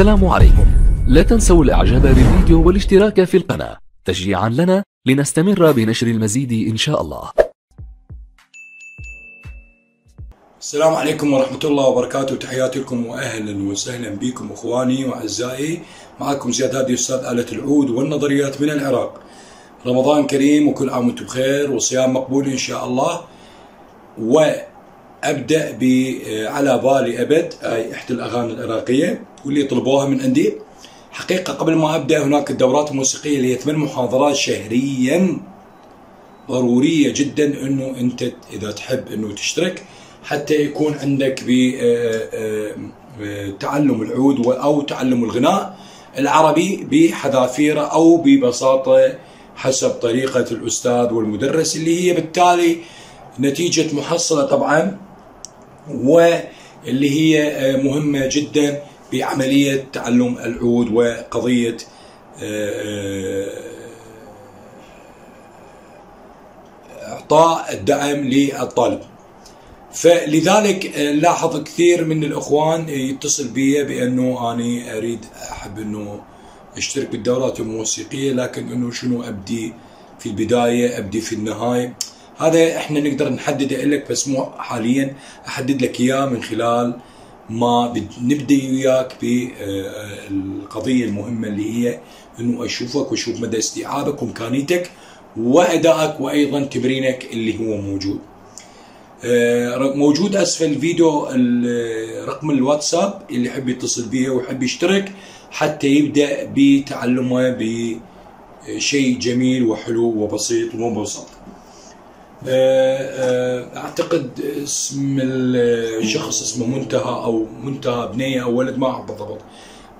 السلام عليكم. لا تنسوا الإعجاب بالفيديو والاشتراك في القناة. تشجيعا لنا لنستمر بنشر المزيد إن شاء الله. السلام عليكم ورحمة الله وبركاته. تحياتي لكم وأهلا وسهلا بكم أخواني وأعزائي. معكم زياد هادي أستاذ آلة العود والنظريات من العراق. رمضان كريم وكل عام وأنتم بخير وصيام مقبول إن شاء الله. وأبدأ ب على بالي أبد هاي إحدى الأغاني العراقية. واللي طلبوها من عندي حقيقة قبل ما أبدأ هناك الدورات الموسيقية اللي هي ثمان محاضرات شهريا. ضرورية جدا أنه أنت إذا تحب أنه تشترك حتى يكون عندك بتعلم العود أو تعلم الغناء العربي بحذافيره أو ببساطة حسب طريقة الأستاذ والمدرس اللي هي بالتالي نتيجة محصلة طبعا واللي هي مهمة جدا بعملية تعلم العود وقضية إعطاء الدعم للطالب. فلذلك لاحظ كثير من الإخوان يتصل بي بأنه أني أريد أحب أنه أشترك بالدورات الموسيقية لكن أنه شنو أبدي في البداية أبدي في النهاية هذا إحنا نقدر نحدده لك بس مو حاليا أحدد لك إياه من خلال ما نبدأ وياك بالقضية المهمة اللي هي إنه أشوفك وأشوف مدى استيعابك وإمكانيتك وأدائك وأيضا تمرينك اللي هو موجود. موجود أسفل الفيديو رقم الواتساب اللي يحب يتصل به ويحب يشترك حتى يبدأ بتعلمه بشيء جميل وحلو وبسيط ومبسط. أعتقد اسم الشخص اسمه منتهى أو منتهى بنيه أو ولد ما أعرف بالضبط.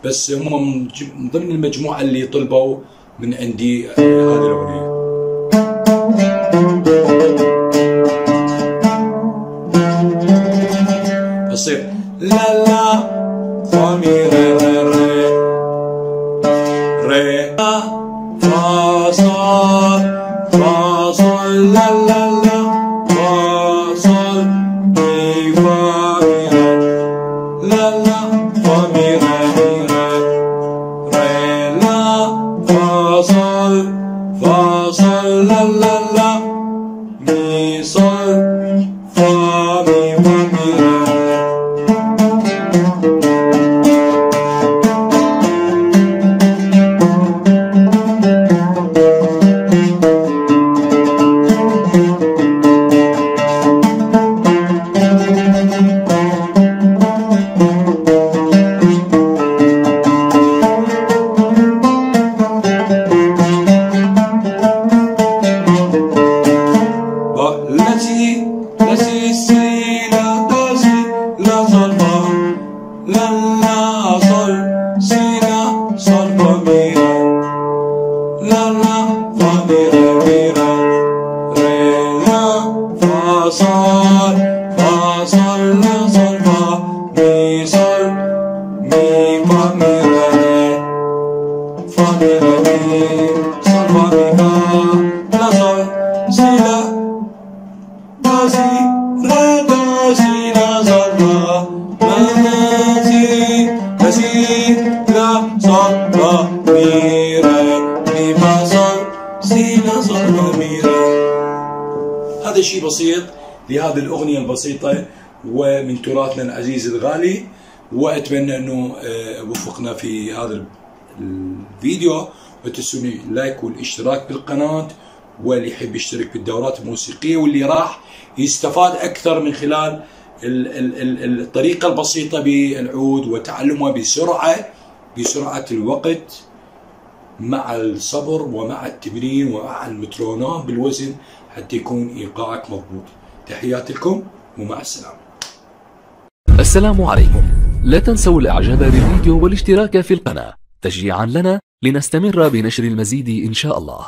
بس هم من ضمن المجموعة اللي طلبوا من عندي هذه الأغنية. تصير لا لا فا مي ري ري. ري ري فا صول لا لا فا صول لا لا لا لا لا فا مي ري مي ري ري لا فا صول فا صول لا صول فا مي صول مي فا مي ري فا مي ري مي صول فا مي فا لا صول سي لا do si re do si la sol fa la la si la si la sol fa mi re mi fa sol هذا شيء بسيط لهذه الأغنية البسيطة ومن تراثنا العزيز الغالي وأتمنى أنه وفقنا في هذا الفيديو. وتسوني لايك والاشتراك بالقناة واللي يحب يشترك بالدورات الموسيقية واللي راح يستفاد أكثر من خلال الطريقة البسيطة بالعود وتعلمها بسرعة بسرعة الوقت. مع الصبر ومع التمرين ومع المترونات بالوزن حتى يكون إيقاعك مضبوط. تحياتي لكم ومع السلامة. السلام عليكم. لا تنسوا الاعجاب بالفيديو والاشتراك في القناة. تشجيعا لنا لنستمر بنشر المزيد إن شاء الله.